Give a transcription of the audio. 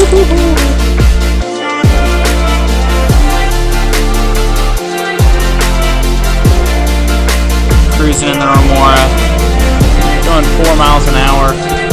Cruising in the Remora, going four miles an hour.